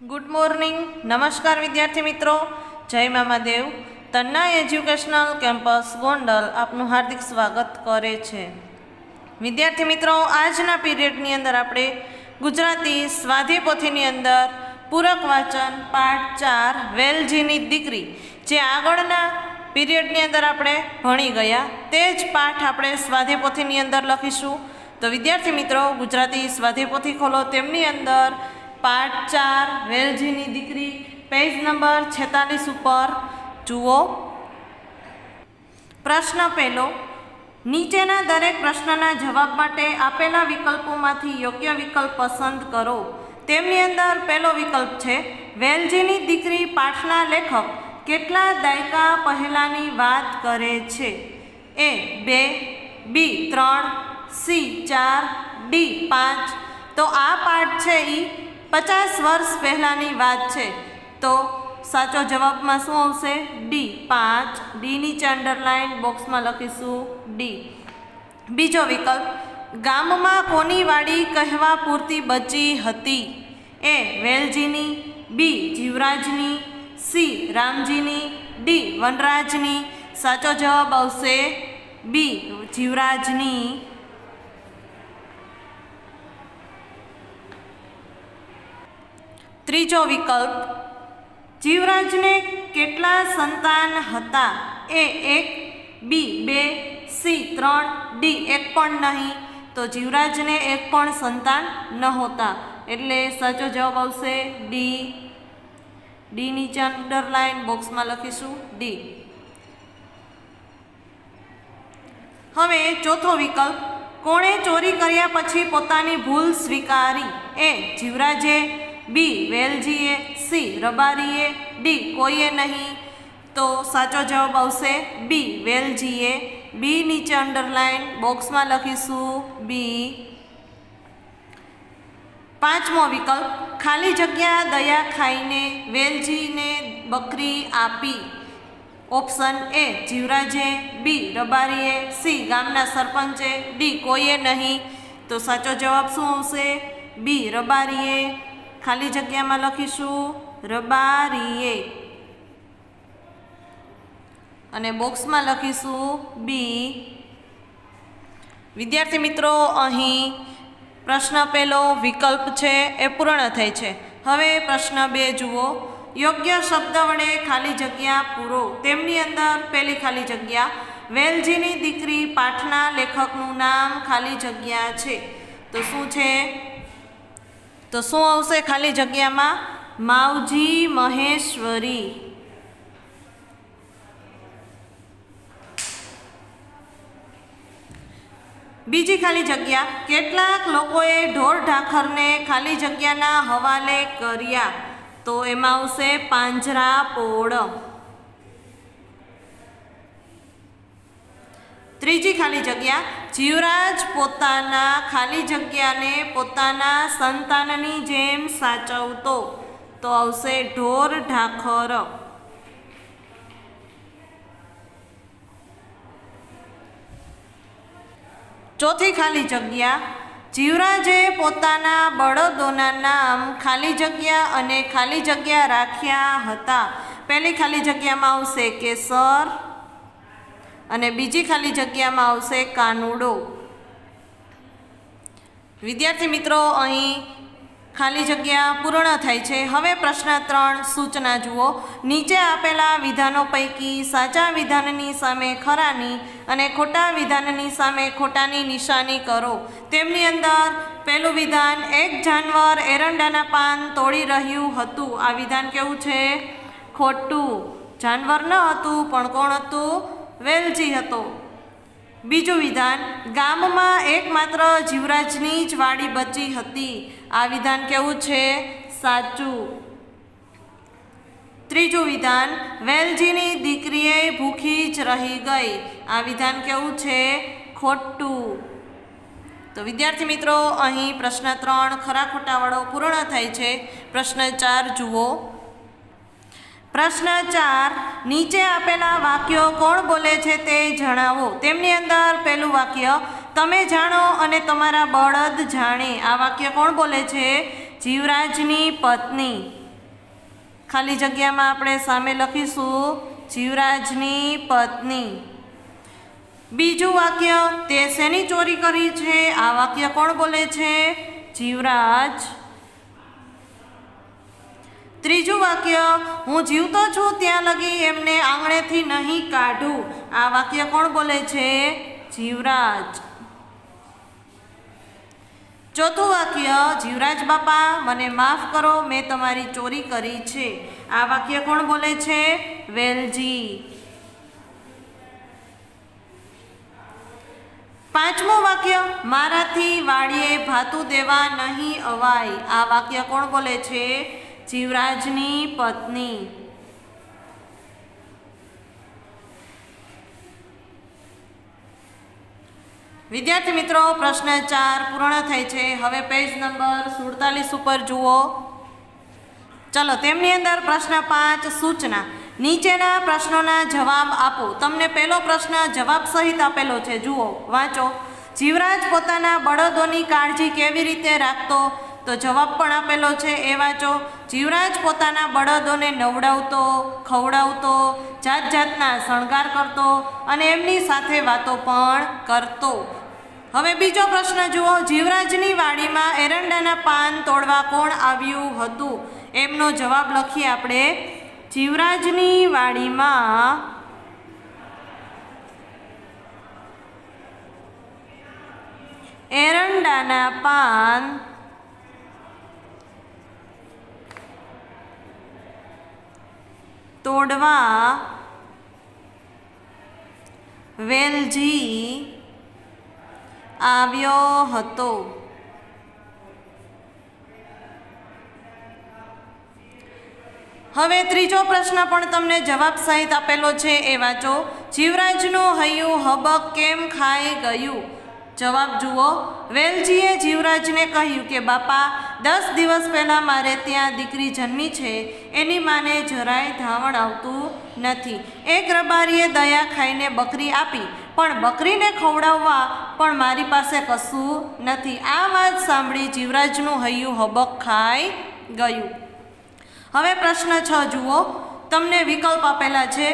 Good morning નમસ્કાર વિદ્યાર્થી મિત્રો. જય મામાદેવ. તન્ના એજ્યુકેશનલ કેમ્પસ ગોંડલ આપનું હાર્દિક સ્વાગત કરે છે. વિદ્યાર્થી મિત્રો, આજના પીરિયડની અંદર આપણે ગુજરાતી સ્વાધ્યાય પોથીની અંદર પૂરક વાંચન, પાઠ ચાર, વેલજીની દીકરી, જે આગળના પીરિયડની અંદર આપણે ભણી ગયા, તે જ પાઠ આપણે સ્વાધ્યાય પોથીની અંદર લખીશું. તો વિદ્યાર્થી મિત્રો, ગુજરાતી સ્વાધ્યાય પોથી ખોલો. તેમની અંદર પાઠ ચાર, વેલજીની દીકરી, પેજ નંબર છેતાલીસ ઉપર. જુઓ. પ્રશ્ન પહેલો. નીચેના દરેક પ્રશ્નના જવાબ માટે આપેલા વિકલ્પોમાંથી યોગ્ય વિકલ્પ પસંદ કરો. તેમની અંદર પહેલો વિકલ્પ છે, વેલજીની દીકરી પાઠના લેખક કેટલા દાયકા પહેલાંની વાત કરે છે? એ, બે, બી, ત્રણ, સી, ચાર, ડી, પાંચ. તો આ પાઠ છે એ પચાસ વર્ષ પહેલાંની વાત છે. તો સાચો જવાબમાં શું આવશે? ડી પાંચ. ડી નીચે અંડરલાઇન બોક્સમાં લખીશું ડી બીજો વિકલ્પ. ગામમાં કોની વાડી કહેવા પૂરતી બચી હતી? એ. વેલજીની. બી. જીવરાજની. સી. રામજીની. ડી. વનરાજની. સાચો જવાબ આવશે બી. જીવરાજની. ત્રીજો વિકલ્પ, જીવરાજને કેટલા સંતાન હતા? એ એક, બી, બે, સી, ત્રણ, ડી, એક પણ નહીં. તો જીવરાજને એક પણ સંતાન નહોતા. એટલે સાચો જવાબ આવશે ડી. ડી નીચે અંડરલાઇન બોક્સમાં લખીશું ડી. હવે ચોથો વિકલ્પ, કોણે ચોરી કર્યા પછી પોતાની ભૂલ સ્વીકારી? એ જીવરાજે બી વેલજીએ સી રબારીએ ડી કોઈએ નહીં. તો સાચો જવાબ આવશે બી વેલજીએ બી નીચે અંડરલાઇન બોક્સમાં લખીશું બી પાંચમો વિકલ્પ, ખાલી જગ્યા દયા ખાઈને વેલજીને બકરી આપી. Option A જીવરાજે. બી રબારીએ. સી ગામના સરપંચે. ડી કોઈએ નહીં. તો સાચો જવાબ શું આવશે? બી રબારીએ. ખાલી જગ્યામાં લખીશું રબારીએ. અને બોક્સમાં લખીશું બી. વિદ્યાર્થી મિત્રો, અહીં પ્રશ્ન પહેલો વિકલ્પ છે, એ પૂર્ણ થઈ છે. હવે પ્રશ્ન બે જુઓ. યોગ્ય શબ્દ વડે ખાલી જગ્યા પૂરો. તેમની અંદર પહેલી ખાલી જગ્યા. વેલજીની દીકરી પાઠના લેખકનું નામ ખાલી જગ્યા છે. તો શું છે? તો શું આવશે ખાલી જગ્યામાં? માવજી મહેશ્વરી. બીજી ખાલી જગ્યા. કેટલાક લોકોએ ઢોર ઢાખરને ખાલી જગ્યાના હવાલે કર્યા. તો એમાં આવશે પાંજરા ત્રીજી ખાલી જગ્યા, જીવરાજ પોતાના ખાલી જગ્યાને પોતાના સંતાનની જેમ સાચવતો. તો આવશે ઢોર ઢાખર. ચોથી ખાલી જગ્યા, જીવરાજે પોતાના બળદોના નામ ખાલી જગ્યા અને ખાલી જગ્યા રાખ્યા હતા. પહેલી ખાલી જગ્યામાં આવશે કેસર અને બીજી ખાલી જગ્યામાં આવશે કાનુડો. વિદ્યાર્થી મિત્રો, અહીં ખાલી જગ્યા પૂર્ણ થાય છે. હવે પ્રશ્ન ત્રણ સૂચના જુઓ. નીચે આપેલા વિધાનો પૈકી સાચા વિધાનની સામે ખરાની અને ખોટા વિધાનની સામે ખોટાની નિશાની કરો. તેમની અંદર પહેલું વિધાન, એક જાનવર એરંડાના પાન તોડી રહ્યું હતું. આ વિધાન કેવું છે? ખોટું. જાનવર ન હતું, પણ કોણ હતું? વેલજી હતો. બીજું વિધાન, ગામમાં એકમાત્ર જીવરાજની જ વાડી બચી હતી. આ વિધાન કેવું છે? સાચું. ત્રીજું વિધાન, વેલજીની દીકરીએ ભૂખી જ રહી ગઈ. આ વિધાન કેવું છે? ખોટું. તો વિદ્યાર્થી મિત્રો, અહીં પ્રશ્ન ત્રણ ખરા ખોટાવાળો પૂર્ણ થાય છે. પ્રશ્ન ચાર જુઓ. પ્રશ્ન ચાર, નીચે આપેલા વાક્યો કોણ બોલે છે તે જણાવો. તેમની અંદર પહેલું વાક્ય, તમે જાણો અને તમારા બળદ જાણે. આ વાક્ય કોણ બોલે છે? જીવરાજની પત્ની. ખાલી જગ્યામાં આપણે સામે લખીશું, જીવરાજની પત્ની. બીજું વાક્ય, તે શેની ચોરી કરી છે? આ વાક્ય કોણ બોલે છે? જીવરાજ. ત્રીજું વાક્ય, હું જીવતો છું ત્યાં લગી એમને આંગણેથી નહીં કાઢું. આ વાક્ય કોણ બોલે છે? જીવરાજ. ચોથું વાક્ય, જીવરાજ બાપા, મને માફ કરો, મેં તમારી ચોરી કરી છે. આ વાક્ય કોણ બોલે છે? વેલજી. પાંચમું વાક્ય, મારાથી વાડીએ ભાતું દેવા નહીં અવાય. આ વાક્ય કોણ બોલે છે? જીવરાજની પત્ની. વિદ્યાર્થી મિત્રો, પ્રશ્ન ચાર પૂર્ણ થાય છે. હવે પેજ નંબર સુડતાલીસ ઉપર જુઓ. ચલો, તેમની અંદર પ્રશ્ન પાંચ, સૂચના. નીચેના પ્રશ્નોના જવાબ આપો. તમને પહેલો પ્રશ્ન જવાબ સહિત આપેલો છે. જુઓ, વાંચો. જીવરાજ પોતાના બળદોની કાળજી કેવી રીતે રાખતો? તો જવાબ પણ આપેલો છે, એ વાંચો. જીવરાજ પોતાના બળદોને નવડાવતો, ખવડાવતો જાત જાતના શણગાર કરતો અને એમની સાથે વાતો પણ કરતો. હવે બીજો પ્રશ્ન જુઓ. જીવરાજની વાડીમાં એરંડાના પાન તોડવા કોણ આવ્યું હતું? એમનો જવાબ લખીએ આપણે. જીવરાજની વાડીમાં એરંડાના પાન તોડવા વેલજી આવ્યો હતો. હવે ત્રીજો પ્રશ્ન પણ તમને જવાબ સહિત આપેલો છે, એ વાંચો. જીવરાજનું હૈયું હબક કેમ ખાઈ ગયું? જવાબ જુઓ. વેલજીએ જીવરાજને કહ્યું કે, બાપા દસ દિવસ પહેલાં મારે ત્યાં દીકરી જન્મી છે, એની માને જરાય ધાવણ આવતું નથી. એક રબારીએ દયા ખાઈને બકરી આપી, પણ બકરીને ખવડાવવા પણ મારી પાસે કશું નથી. આ વાત સાંભળી જીવરાજનું હૈયું હબક ખાઈ ગયું. હવે પ્રશ્ન છ, જુઓ. તમને વિકલ્પ આપેલા છે,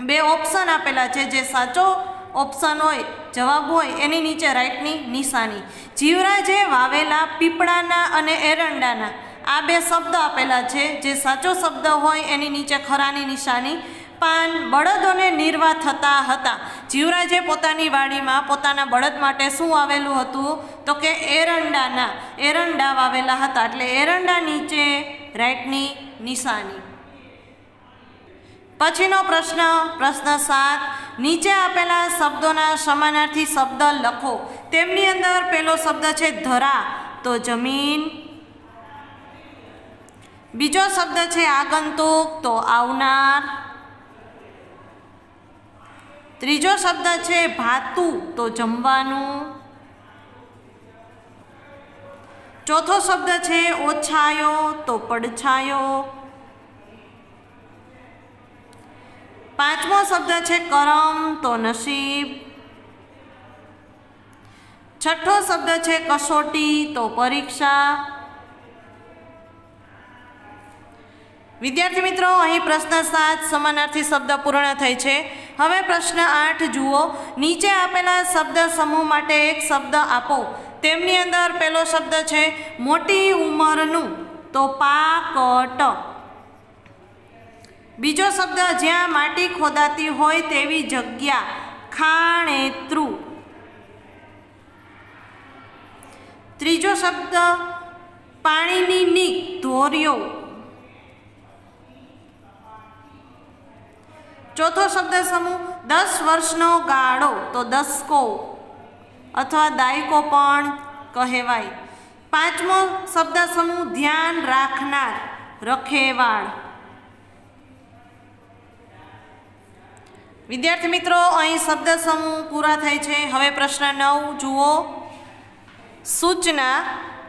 બે ઓપ્શન આપેલા છે, જે સાચો ઓપ્શન હોય જવાબ હોય એની નીચે રાઈટની નિશાની. જીવરાજે વાવેલા પીપળાના અને એરંડાના. આ બે શબ્દ આપેલા છે. જે સાચો શબ્દ હોય એની નીચે ખરાની નિશાની. પાન બળદોને નિર્વાહ થતા હતા. જીવરાજે પોતાની વાડીમાં પોતાના બળદ માટે શું વાવેલું હતું? તો કે એરંડાના. એરંડા વાવેલા હતા. એટલે એરંડા નીચે રાઈટની નિશાની. પછીનો પ્રશ્ન પ્રશ્ન સાત. નીચે આપેલા શબ્દોના સમાનાર્થી શબ્દ લખો. તેમની અંદર પહેલો શબ્દ છે ધરા. તો જમીન. બીજો શબ્દ છે આગંતુક. તો આવનાર. ત્રીજો શબ્દ છે ભાતું. તો જમવાનું. ચોથો શબ્દ છે ઓછાયો. તો પડછાયો. પાંચમો શબ્દ છે કરમ તો નસીબ. છઠ્ઠો શબ્દ છે કસોટી તો પરીક્ષા. વિદ્યાર્થી મિત્રો, અહીં પ્રશ્ન સાત સમાનાર્થી શબ્દ પૂર્ણ થઈ છે. હવે પ્રશ્ન આઠ જુઓ. નીચે આપેલા શબ્દ સમૂહ માટે એક શબ્દ આપો. તેમની અંદર પહેલો શબ્દ છે મોટી ઉંમરનું તો પાકટ. બીજો શબ્દ, જ્યાં માટી ખોદાતી હોય તેવી જગ્યા ખાણેતૃ ત્રીજો શબ્દ, પાણીની નીક ધોર્યો. ચોથો શબ્દ, સમૂહ, દસ વર્ષનો ગાળો, તો દસકો અથવા દાયકો પણ કહેવાય. પાંચમો શબ્દ, સમૂહ, ધ્યાન રાખનાર, રખેવાળ. વિદ્યાર્થી મિત્રો, અહીં શબ્દ સમૂહ પૂરા થાય છે. હવે પ્રશ્ન નવ, જુઓ. સૂચના,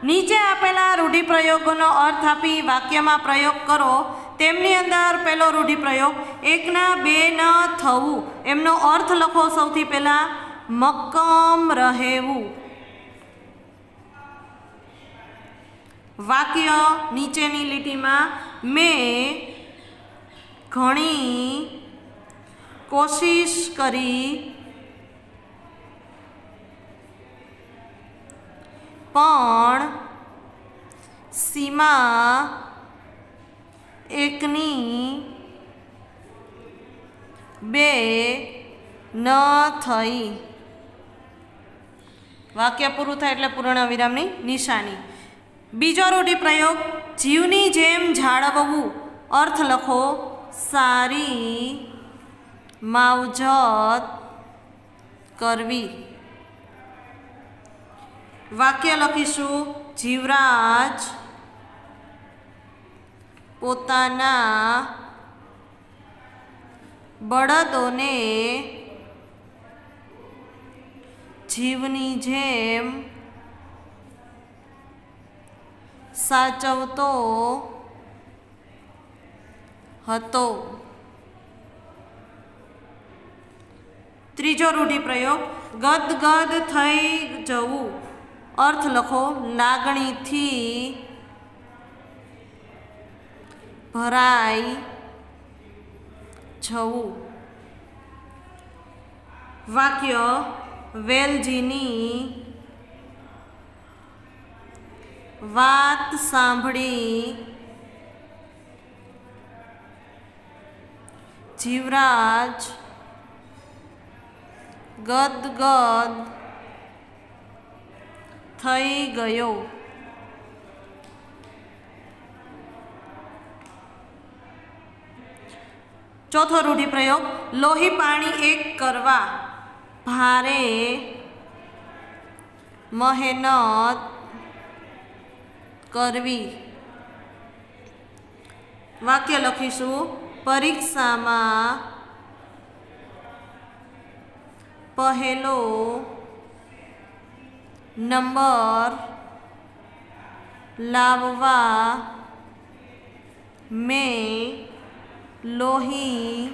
નીચે આપેલા રૂઢિપ્રયોગોનો અર્થ આપી વાક્યમાં પ્રયોગ કરો. તેમની અંદર પહેલો રૂઢિપ્રયોગ, એકના બે ન થવું. એમનો અર્થ લખો સૌથી પહેલાં, મક્કમ રહેવું. વાક્ય નીચેની લીટીમાં, મેં ઘણી કોશિશ કરી. પણ સીમા એકની બે ન થઈ. વાક્ય પૂરું થાય એટલે પૂર્ણ વિરામની નિશાની. બીજો રૂઢિપ્રયોગ જીવની જેમ જાળવવું. અર્થ લખો, સારી માવજત કરવી. વાક્ય લખીશું જીવરાજ પોતાના બળદોને જીવની જેમ સાચવતો હતો. ત્રીજો રૂઢિપ્રયોગ ગદગદ થઈ જવું. અર્થ લખો, લાગણીથી ભરાઈ જવું. વાક્ય વેલજીની વાત સાંભળી જીવરાજ ગદગદ થઈ ગયો. ચોથો રૂઢિપ્રયોગ, લોહી પાણી એક કરવા ભારે મહેનત કરવી. વાક્ય લખીશું, પરીક્ષામાં પહેલો નંબર લાવવા મેં લોહી,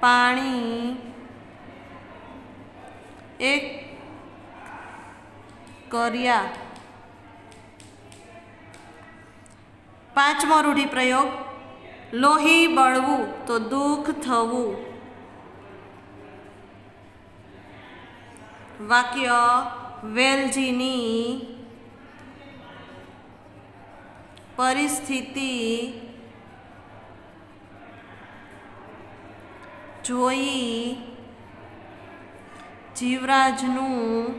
પાણી, એક કર્યા. પાંચમો રૂઢિપ્રયોગ, લોહી બળવું તો દુઃખ થવું. વાક્ય વેલજીની પરિસ્થિતિ જોઈ જીવરાજનું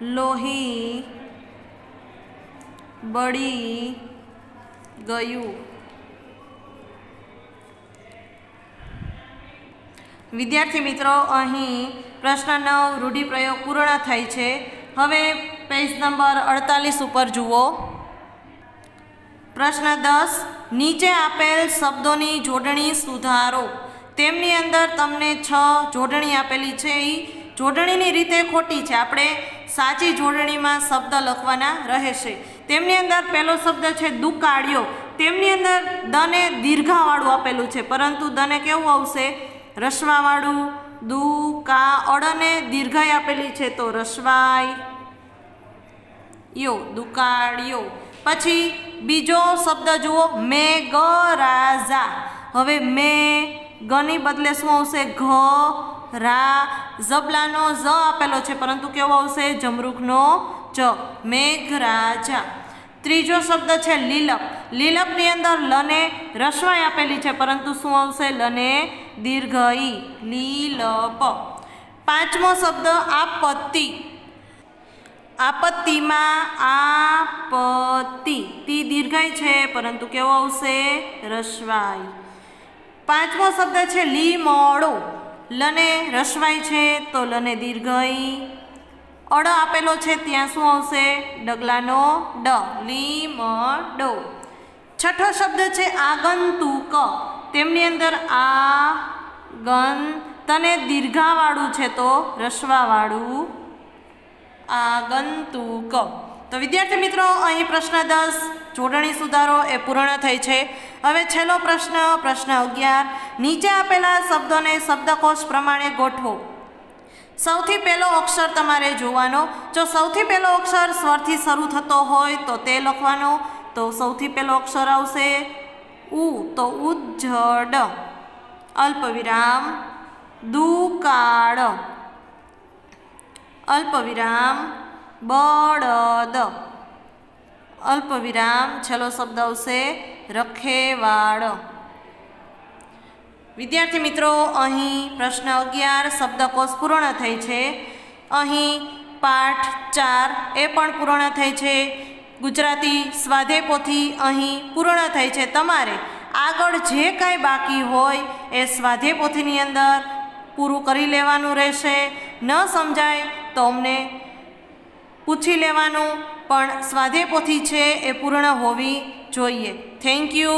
લોહી બળી ગયું. વિદ્યાર્થી મિત્રો, અહીં પ્રશ્ન નવ રૂઢિપ્રયોગ પૂર્ણ થાય છે. હવે પેજ નંબર અડતાલીસ ઉપર જુઓ. પ્રશ્ન દસ, નીચે આપેલ શબ્દોની જોડણી સુધારો. તેમની અંદર તમને છ જોડણી આપેલી છે. એ જોડણીની રીતે ખોટી છે. આપણે સાચી જોડણીમાં શબ્દ લખવાના રહેશે. તેમની અંદર પહેલો શબ્દ છે દુકાળ્યો. તેમની અંદર દને દીર્ઘાવાળું આપેલું છે. પરંતુ દને કેવું આવશે? રસવાવાળું દુ, કા અડને દીર્ઘાઈ આપેલી છે તો રસવાય યો દુકાળ્યો પછી બીજો શબ્દ જુઓ મે ગ રાજા હવે મે, ગની બદલે શું આવશે? ઘ, રા, ઝબલાનો ઝ આપેલો છે, પરંતુ કેવો આવશે? જમરૂખનો ચ, મેઘરાજા. ત્રીજો શબ્દ છે લીલપ. લીલપની અંદર લને રસવાઈ આપેલી છે, પરંતુ શું આવશે? લને દીર્ઘ ઈ લીલપ. પાંચમો શબ્દ, આપત્તિ. આપત્તિમાં આપત્તિ. તી દીર્ઘાય છે, પરંતુ કેવો આવશે? રસવાઈ. પાંચમો શબ્દ છે લીમોળો લને રસવાય છે, તો લને દીર્ઘઈ અડ આપેલો છે, ત્યાં શું આવશે? ડગલાનો ડ. લીમડો. છઠ્ઠો શબ્દ છે, આગંતુક. તેમની અંદર આ ગન તને દીર્ઘાવાળું છે તો રસવાવાળું આગંતુક. તો વિદ્યાર્થી મિત્રો, અહીં પ્રશ્ન દસ, જોડણી સુધારો, એ પૂર્ણ થઈ છે. હવે છેલ્લો પ્રશ્ન પ્રશ્ન અગિયાર. નીચે આપેલા શબ્દોને શબ્દકોશ પ્રમાણે ગોઠવો. સૌથી પહેલો અક્ષર તમારે જોવાનો. જો સૌથી પહેલો અક્ષર સ્વરથી શરૂ થતો હોય તો તે લખવાનો. તો સૌથી પહેલો અક્ષર આવશે ઉ, તો ઉજ્જડ. અલ્પવિરામ, દુકાળ. અલ્પવિરામ, બળદ. અલ્પવિરામ, છેલ્લો શબ્દ આવશે રખેવાળ. વિદ્યાર્થી મિત્રો, અહીં પ્રશ્ન અગિયાર શબ્દકોશ પૂર્ણ થઈ છે. અહીં પાઠ ચાર એ પણ પૂર્ણ થઈ છે. ગુજરાતી સ્વાધ્યાય પોથી અહીં પૂર્ણ થઈ છે. તમારે આગળ જે કાંઈ બાકી હોય એ સ્વાધ્યાય પોથીની અંદર પૂરું કરી લેવાનું રહેશે. ન સમજાય તો અમને પૂછી લેવાનું, પણ સ્વાધ્યાય પોથી છે એ પૂર્ણ હોવી જોઈએ. Thank you